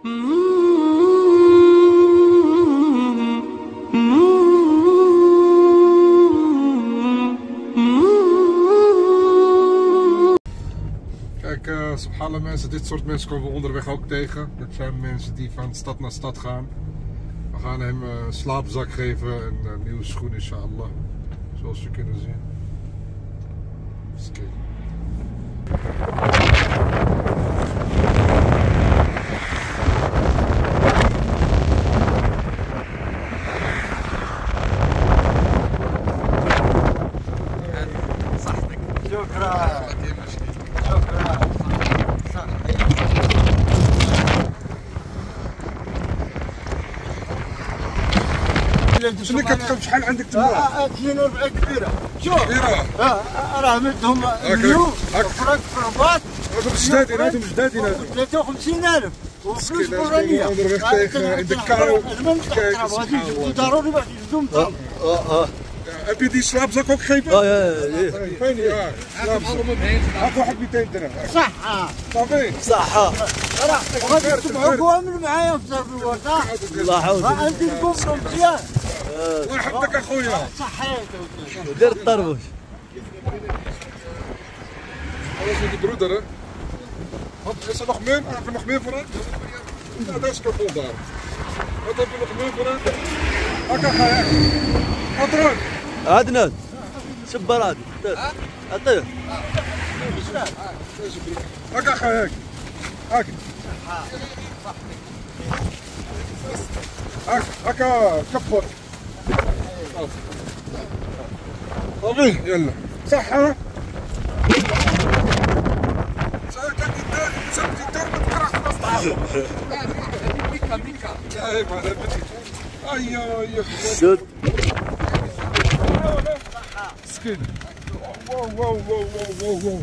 Kijk, eh subhanallah mensen, dit soort mensen komen we onderweg ook tegen. Dat zijn mensen die van stad naar stad gaan. We gaan hem eh, een slaapzak geven en een nieuwe schoen inshallah. Zoals je kunnen zien. شحال عندك تما؟ 200 كبيرة. شوف. كبيرة. آه, آه،, آه، راه مدهم مليون. فرانك في الرباط هادو جدادين هادو جدادين هادو 53000 وفلوس بورانيه عندك كارو ضروري باش يجدو باش يجبدوا مطعم heb je die slaapzak ook gegeven? اه يا Fijn, ja. Slaapzak. Had واحد 200 درهم. صح آه. صافي. صحة راه غادي تبعوا كامل معايا في ضرب الورده الله يحوسك عندي الكفر مزيان الله يحفظك اخويا. صحيت دير الطربوش Alles met die broeder, hè? Wat, is er nog meer? Heb je nog meer voor hem? Ja, dat is kapot daar. Wat heb je nog meer voor اطرد عدنان شبر هادي يلا. صح ميكا ميكا Ai, ai, ai. Skin. Wow, wow, wow, wow, wow, wow.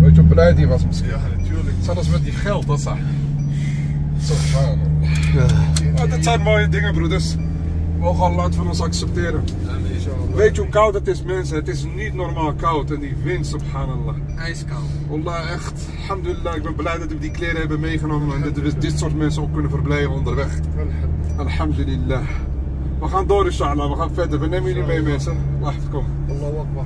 Weet je hoe blij die was misschien? Ja, natuurlijk. Zelfs met die geld, dat is. Zo gaan. Dit zijn mooie dingen, broeders. We mogen Allah van ons accepteren. Weet je hoe koud het is, mensen? Het is niet normaal koud. En die wind, subhanallah. Ijskoud. Wallah, echt. Alhamdulillah, ik ben blij dat we die kleren hebben meegenomen. En dat we dit soort mensen ook kunnen verblijven onderweg. Alhamdulillah. We gaan door, inshallah. We gaan verder. We nemen jullie mee, mensen. Wacht, kom. Allahu Akbar.